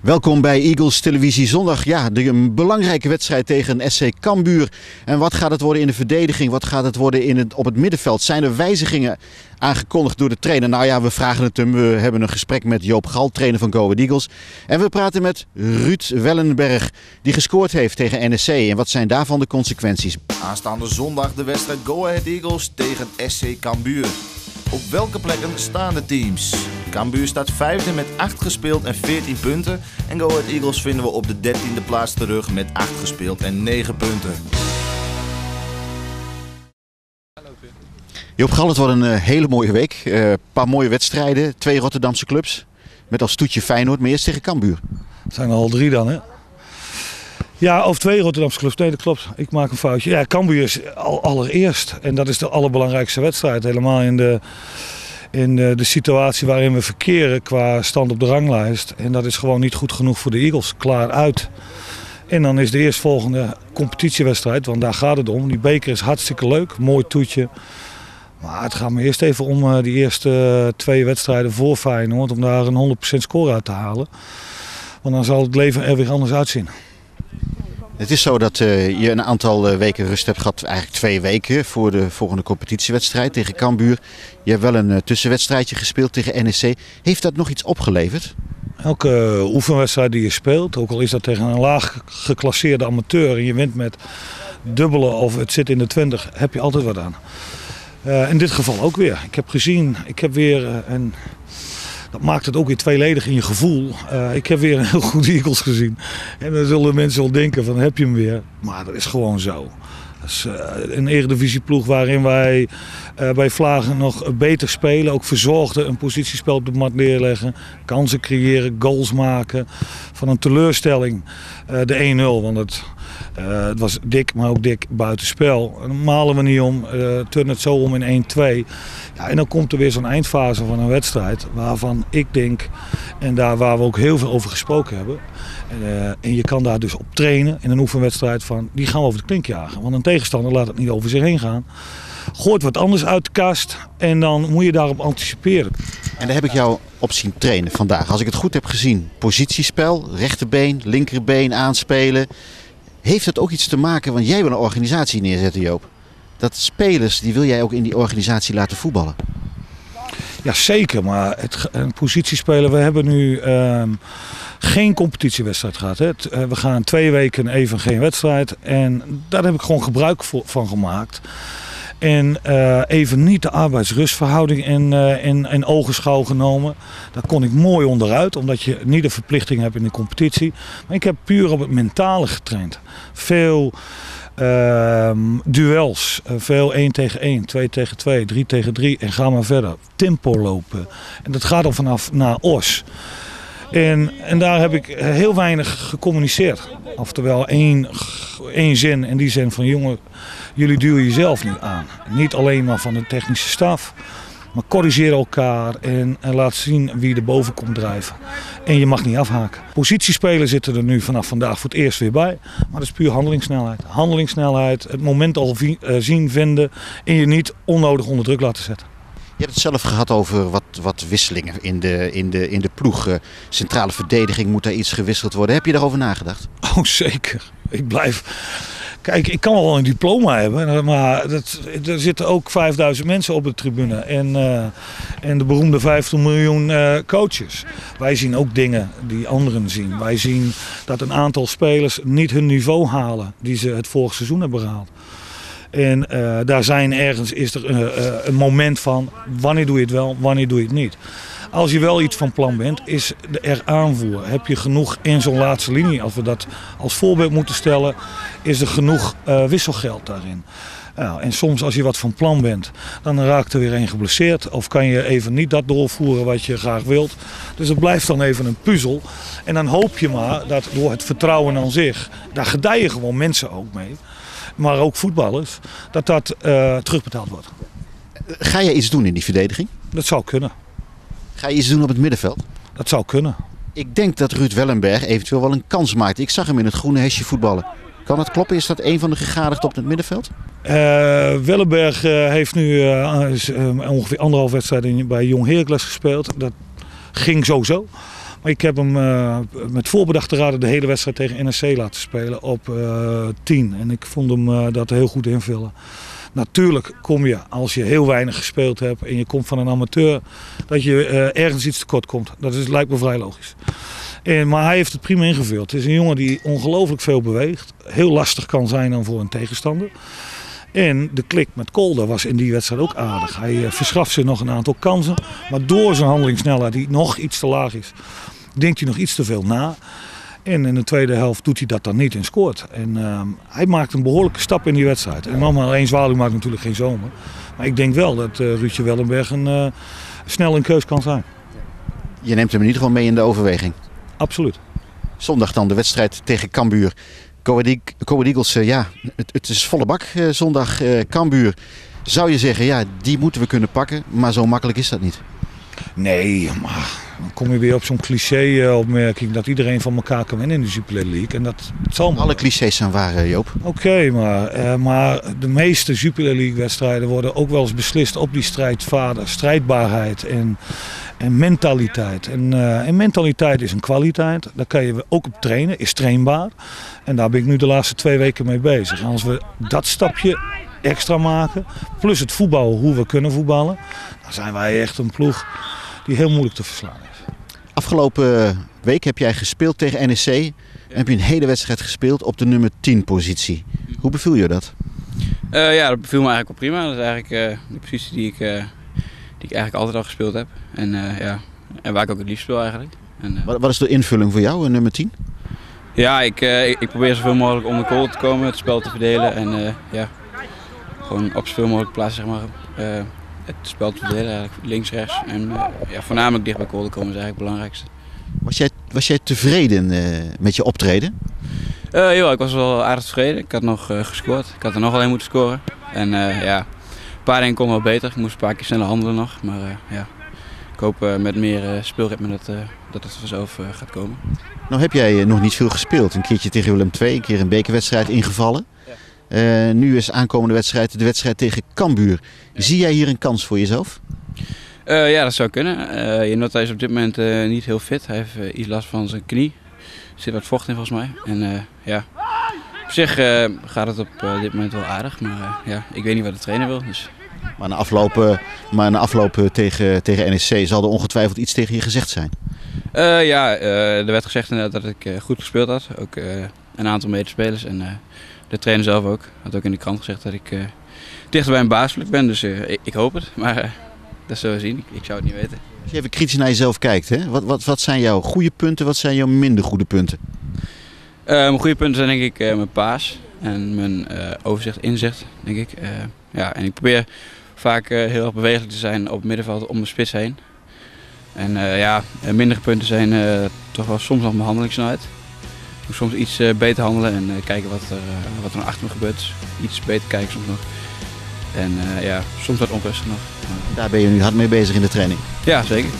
Welkom bij Eagles Televisie Zondag. Ja, de, een belangrijke wedstrijd tegen SC Cambuur. En wat gaat het worden in de verdediging? Wat gaat het worden in het, op het middenveld? Zijn er wijzigingen aangekondigd door de trainer? Nou ja, we vragen het hem. We hebben een gesprek met Joop Gal, trainer van Go Ahead Eagles. En we praten met Ruud Wellenberg, die gescoord heeft tegen NSC. En wat zijn daarvan de consequenties? Aanstaande zondag de wedstrijd Go Ahead Eagles tegen SC Cambuur. Op welke plekken staan de teams? Cambuur staat vijfde met 8 gespeeld en 14 punten. En Go Ahead Eagles vinden we op de 13e plaats terug met 8 gespeeld en 9 punten. Joop Gal, het wordt een eh, hele mooie week. Een paar mooie wedstrijden. Twee Rotterdamse clubs. Met als toetje Feyenoord, maar eerst tegen Cambuur. Het zijn er al drie dan, hè? Ja, of twee Rotterdamse clubs. Nee, dat klopt. Ik maak een foutje. Ja, Cambuur is al, allereerst. En dat is de allerbelangrijkste wedstrijd. Helemaal in de, in de, de situatie waarin we verkeren qua stand op de ranglijst. En dat is gewoon niet goed genoeg voor de Eagles. Klaar uit. En dan is de eerstvolgende competitiewedstrijd, want daar gaat het om. Die beker is hartstikke leuk, mooi toetje. Maar het gaat me eerst even om uh, die eerste uh, twee wedstrijden voor Feyenoord, om daar een 100% score uit te halen. Want dan zal het leven er weer anders uitzien. Het is zo dat uh, je een aantal weken rust hebt gehad, eigenlijk twee weken voor de volgende competitiewedstrijd tegen Cambuur. Je hebt wel een tussenwedstrijdje gespeeld tegen NEC. Heeft dat nog iets opgeleverd? Elke oefenwedstrijd die je speelt, ook al is dat tegen een laag geclasseerde amateur en je wint met dubbele of het zit in de 20, heb je altijd wat aan. In dit geval ook weer. Ik heb gezien, ik heb weer, uh, en dat maakt het ook weer tweeledig in je gevoel. Uh, ik heb weer een heel goed Eagles gezien. En dan zullen mensen wel denken van heb je hem weer. Maar dat is gewoon zo. Dat is een eredivisieploeg waarin wij uh, bij Vlagen nog beter spelen. Ook verzorgden, een positiespel op de mat neerleggen. Kansen creëren, goals maken. Van een teleurstelling de 1-0. Want het, uh, het was dik, maar ook dik buitenspel. Dan malen we niet om, turnen het zo om in 1-2. Ja, en dan komt er weer zo'n eindfase van een wedstrijd. Waarvan ik denk, en daar waar we ook heel veel over gesproken hebben. Uh, en je kan daar dus op trainen in een oefenwedstrijd van, die gaan we over de klink jagen. Want een tegenstander laat het niet over zich heen gaan. Gooit wat anders uit de kast en dan moet je daarop anticiperen. En daar heb ik jou op zien trainen vandaag. Als ik het goed heb gezien, positiespel, rechterbeen, linkerbeen aanspelen. Heeft het ook iets te maken, want jij wil een organisatie neerzetten Joop. Dat spelers, die wil jij ook in die organisatie laten voetballen. Ja, zeker. Maar het, een positiespeler, we hebben nu uh, geen competitiewedstrijd gehad. Hè. Uh, we gaan twee weken even geen wedstrijd. En daar heb ik gewoon gebruik van gemaakt. En uh, even niet de arbeidsrustverhouding in, uh, in, in ogenschouw genomen. Daar kon ik mooi onderuit, omdat je niet de verplichting hebt in de competitie. Maar ik heb puur op het mentale getraind. Veel uh, duels, veel 1 tegen 1, 2 tegen 2, 3 tegen 3 en ga maar verder. Tempo lopen. En dat gaat al vanaf naar Os. En, en daar heb ik heel weinig gecommuniceerd. Oftewel één, één zin in die zin van jongen, jullie duwen jezelf nu aan. Niet alleen maar van de technische staf, maar corrigeer elkaar en, en laat zien wie er boven komt drijven. En je mag niet afhaken. Positiespelen zitten er nu vanaf vandaag voor het eerst weer bij. Maar dat is puur handelingssnelheid. Handelingssnelheid, het moment al zien, vinden en je niet onnodig onder druk laten zetten. Je hebt het zelf gehad over wat, wat wisselingen in de, in, de, in de ploeg. Centrale verdediging moet daar iets gewisseld worden. Heb je daarover nagedacht? Oh zeker. Ik blijf... Kijk, ik kan wel een diploma hebben, maar dat, er zitten ook 5000 mensen op de tribune. En, uh, en de beroemde 50 miljoen uh, coaches. Wij zien ook dingen die anderen zien. Wij zien dat een aantal spelers niet hun niveau halen die ze het vorige seizoen hebben gehaald. En uh, daar zijn ergens is er uh, uh, een moment van wanneer doe je het wel, wanneer doe je het niet. Als je wel iets van plan bent, is er aanvoer. Heb je genoeg in zo'n laatste linie? Als we dat als voorbeeld moeten stellen, is er genoeg wisselgeld daarin. Nou, en soms als je wat van plan bent, dan raakt er weer een geblesseerd. Of kan je even niet dat doorvoeren wat je graag wilt. Dus het blijft dan even een puzzel. En dan hoop je maar dat door het vertrouwen aan zich, daar gedijen gewoon mensen ook mee maar ook voetballers, dat dat uh, terugbetaald wordt. Ga je iets doen in die verdediging? Dat zou kunnen. Ga je iets doen op het middenveld? Dat zou kunnen. Ik denk dat Ruud Wellenberg eventueel wel een kans maakt. Ik zag hem in het groene hesje voetballen. Kan dat kloppen? Is dat een van de gegadigden op het middenveld? Uh, Wellenberg uh, heeft nu uh, ongeveer anderhalf wedstrijd bij Jong Heracles gespeeld. Dat ging sowieso. Ik heb hem uh, met voorbedachte raden de hele wedstrijd tegen NEC laten spelen op uh, 10. En ik vond hem uh, dat heel goed invullen. Natuurlijk kom je, als je heel weinig gespeeld hebt en je komt van een amateur, dat je ergens iets tekort komt. Dat is, lijkt me vrij logisch. En, maar hij heeft het prima ingevuld. Het is een jongen die ongelooflijk veel beweegt. Heel lastig kan zijn dan voor een tegenstander. En de klik met Kolder was in die wedstrijd ook aardig. Hij uh, verschaft zich nog een aantal kansen. Maar door zijn handelingssnelheid, die nog iets te laag is, denkt hij nog iets te veel na. En in de tweede helft doet hij dat dan niet en scoort. En uh, hij maakt een behoorlijke stap in die wedstrijd. En allemaal één zwaluw maakt natuurlijk geen zomer. Maar ik denk wel dat uh, Ruudje Wellenberg een, uh, snel een keus kan zijn. Je neemt hem in ieder geval mee in de overweging? Absoluut. Zondag dan de wedstrijd tegen Cambuur. Go Eagles, uh, ja, het, het, is volle bak uh, zondag uh, Cambuur. Zou je zeggen, ja, die moeten we kunnen pakken, maar zo makkelijk is dat niet. Nee, maar dan kom je weer op zo'n cliché-opmerking dat iedereen van elkaar kan winnen in de Jupiler League. En dat, zal Alle clichés zijn waar, Joop. Oké, okay, maar, maar de meeste Jupiler League-wedstrijden worden ook wel eens beslist op die strijdvader, strijdbaarheid en, en mentaliteit. En, uh, en, mentaliteit is een kwaliteit. Daar kan je ook op trainen, is trainbaar. En daar ben ik nu de laatste twee weken mee bezig. En als we dat stapje extra maken, plus het voetballen, hoe we kunnen voetballen, dan zijn wij echt een ploeg die heel moeilijk te verslaan is. Afgelopen week heb jij gespeeld tegen NEC. En heb je een hele wedstrijd gespeeld op de nummer 10 positie. Hoe beviel je dat? Uh, ja, dat beviel me eigenlijk wel prima. Dat is eigenlijk uh, de positie die ik, uh, ik eigenlijk altijd al gespeeld heb. En, ja, en waar ik ook het liefst speel eigenlijk. En, wat, wat, is de invulling voor jou, nummer 10? Ja, ik, ik, ik, probeer zoveel mogelijk om de goal te komen, het spel te verdelen. En ja, gewoon op zoveel mogelijk plaatsen zeg maar, het spel te verdelen. Eigenlijk links, rechts. En ja, voornamelijk dicht bij goal te komen is eigenlijk het belangrijkste. Was jij, was jij tevreden met je optreden? Ja, ik was wel aardig tevreden. Ik had nog gescoord. Ik had er nog alleen moeten scoren. En ja, paar dingen kon wel beter. Ik moest een paar keer sneller handelen nog. Maar ja, ik hoop met meer speelritme dat, dat het vanzelf gaat komen. Nou heb jij nog niet veel gespeeld. Een keertje tegen Willem II, een keer een bekerwedstrijd ingevallen. Ja. nu is aankomende wedstrijd de wedstrijd tegen Cambuur. Ja. Zie jij hier een kans voor jezelf? ja, dat zou kunnen. Uh, is op dit moment niet heel fit. Hij heeft iets last van zijn knie. Er zit wat vocht in volgens mij. En ja, op zich gaat het op dit moment wel aardig. Maar ja, ik weet niet wat de trainer wil. Dus. Maar na afloop, maar na afloop tegen, tegen NEC zal er ongetwijfeld iets tegen je gezegd zijn? ja, er werd gezegd inderdaad dat ik goed gespeeld had. Ook een aantal medespelers. En de trainer zelf ook. Had ook in de krant gezegd dat ik dichter bij een baaselijk ben. Dus ik, ik, hoop het. Maar dat zullen we zien. Ik, ik zou het niet weten. Als je even kritisch naar jezelf kijkt, hè? Wat, wat, wat zijn jouw goede punten, wat zijn jouw minder goede punten? Mijn goede punten zijn denk ik mijn paas en mijn overzicht, inzicht, denk ik. Ja, en ik probeer vaak heel erg bewegelijk te zijn op het middenveld om de spits heen. En ja, mindere punten zijn toch wel soms nog mijn handelingssnelheid. Ik moet soms iets beter handelen en kijken wat er, wat er achter me gebeurt. Iets beter kijken soms nog. En ja, soms wat onrustig nog. Daar ben je nu hard mee bezig in de training? Ja, zeker.